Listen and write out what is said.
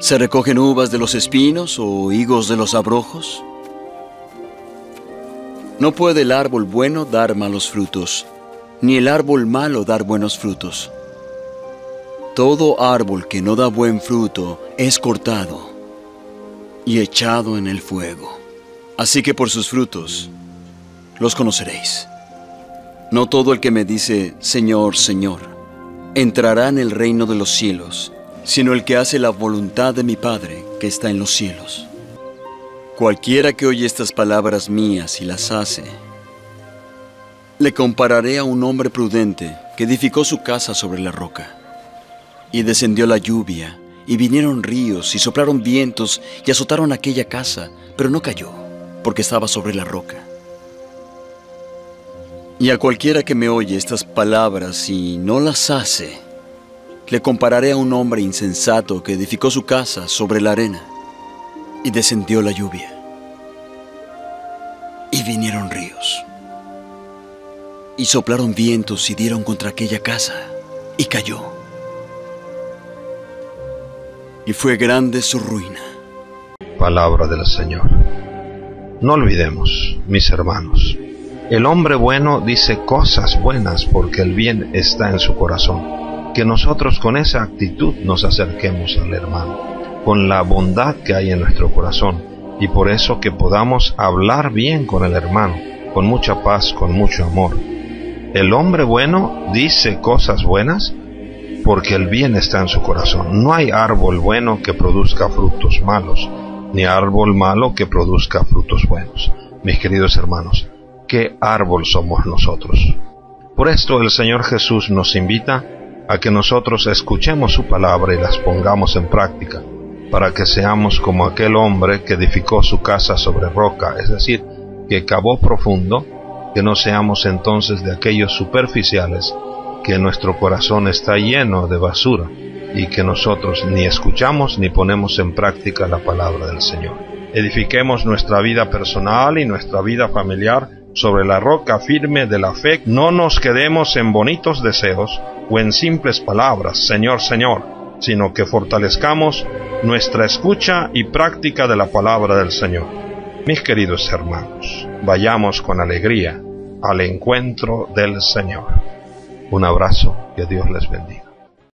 ¿Se recogen uvas de los espinos o higos de los abrojos? No puede el árbol bueno dar malos frutos, ni el árbol malo dar buenos frutos. Todo árbol que no da buen fruto es cortado y echado en el fuego. Así que por sus frutos los conoceréis. No todo el que me dice, Señor, Señor, entrará en el reino de los cielos, sino el que hace la voluntad de mi Padre que está en los cielos. Cualquiera que oye estas palabras mías y las hace, le compararé a un hombre prudente que edificó su casa sobre la roca. Y descendió la lluvia, y vinieron ríos, y soplaron vientos, y azotaron aquella casa, pero no cayó, porque estaba sobre la roca. Y a cualquiera que me oye estas palabras y no las hace, le compararé a un hombre insensato que edificó su casa sobre la arena y descendió la lluvia y vinieron ríos y soplaron vientos y dieron contra aquella casa y cayó y fue grande su ruina. Palabra del Señor. No olvidemos, mis hermanos, el hombre bueno dice cosas buenas porque el bien está en su corazón que nosotros con esa actitud nos acerquemos al hermano, con la bondad que hay en nuestro corazón, y por eso que podamos hablar bien con el hermano, con mucha paz, con mucho amor. El hombre bueno dice cosas buenas porque el bien está en su corazón. No hay árbol bueno que produzca frutos malos, ni árbol malo que produzca frutos buenos. Mis queridos hermanos, ¿qué árbol somos nosotros? Por esto el Señor Jesús nos invita a que nosotros escuchemos su palabra y las pongamos en práctica, para que seamos como aquel hombre que edificó su casa sobre roca, es decir, que cavó profundo, que no seamos entonces de aquellos superficiales, que nuestro corazón está lleno de basura y que nosotros ni escuchamos ni ponemos en práctica la palabra del Señor. Edifiquemos nuestra vida personal y nuestra vida familiar sobre la roca firme de la fe, no nos quedemos en bonitos deseos o en simples palabras, Señor, Señor, sino que fortalezcamos nuestra escucha y práctica de la palabra del Señor. Mis queridos hermanos, vayamos con alegría al encuentro del Señor. Un abrazo, que Dios les bendiga.